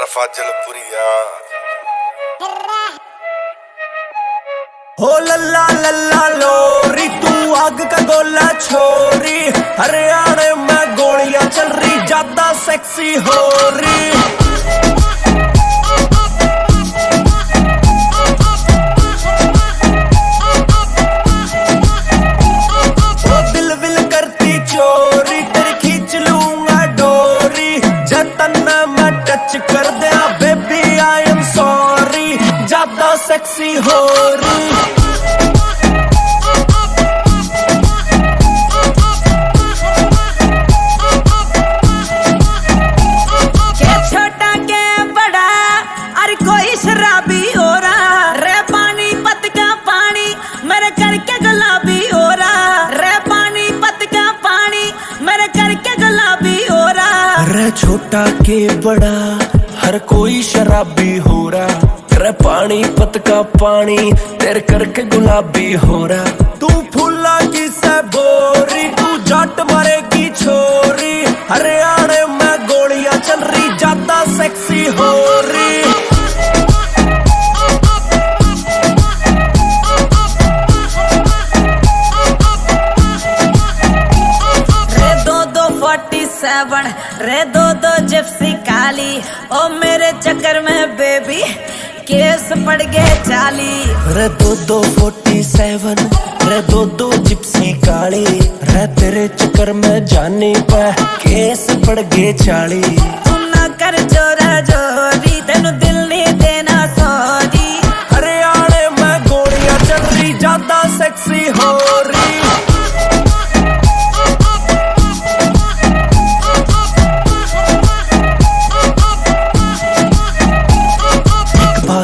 रफाजलपुरिया हो लल्ला लल्ला लोरी तू आग का गोला छोरी हरियाणे में गोलियाँ चल रही ज़्यादा सेक्सी हो रही गुलाबी हो रहा छोटा के बड़ा हर कोई शराबी हो रहा अरे पानी पत का पानी तेरे करके गुलाबी हो रहा। तू फूला की से बोरी तू जट मरेगी छोरी। हरियाणे में गोलियाँ चल रही ज़्यादा सेक्सी हो रही दो दो फोर्टी सेवन रे दो दो जिप्सी काली। ओ मेरे चक्कर में बेबी केस पड़ गए चाली। रे दो दो फोर्टी सेवन रे दो दो जिप्सी काली रे तेरे चक्कर में जाने पे केस पड़ गए चाली। तू ना कर जोरा जोरी तेनु दिल नहीं देना सॉरी। हरियाणे में गोलियाँ चल रही ज़्यादा सेक्सी हो।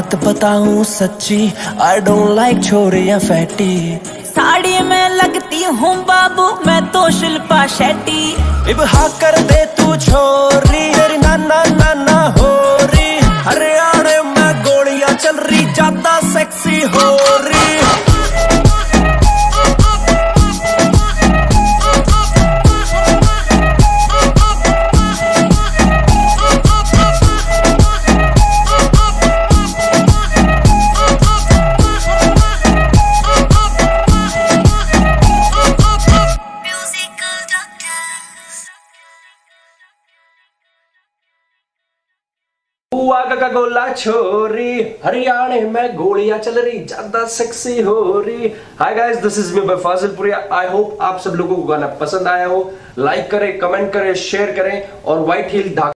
बात बताऊँ सच्ची। आई डोंट लाइक छोरियाँ फैटी। साड़ी में लगती हूँ बाबू, मैं तो शिल्पा शेट्टी। इब हा कर दे तू छोरी, तेरी नाना नाना हो रही हरियाणा में गोलियाँ चल रही, ज़्यादा सेक्सी हो रही आग का गोला छोरी हरियाणे में गोलियाँ चल रही ज़्यादा सेक्सी हो रही hi guys this is me by Fazilpuria I hope आप सब लोगों को गाना पसंद आया हो लाइक करें कमेंट करें शेयर करें और व्हाइट हिल